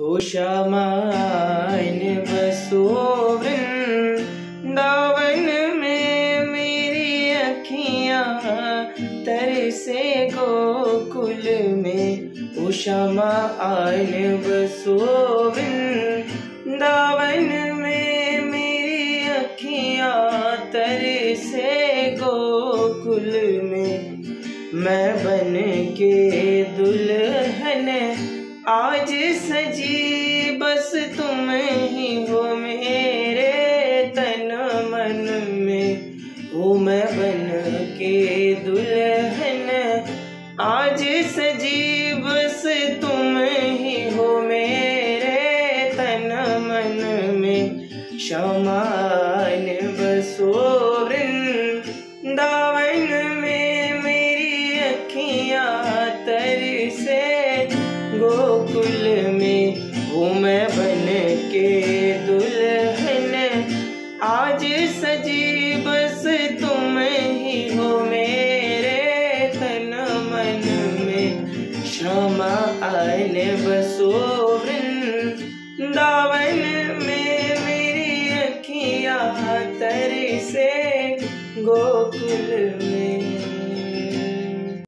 उषामान बसो वृंदावन में मेरी अखियाँ तरसे गोकुल में उषामा आन बसो वृंदावन में मेरी अखियाँ तरसे गोकुल में मैं बन के दुल्हन आज सजी, बस तुम ही हो मेरे तन मन में। हो मैं बन के दुल्हन, आज सजी, बस तुम ही हो मेरे तन मन में। शमान बसो गोकुल में हूँ मैं बन के दुल्हन। आज सजी बस तुम ही हो मेरे तन मन में। क्षमा आने बसो दावन में मेरी अखियाँ तर से गोकुल में।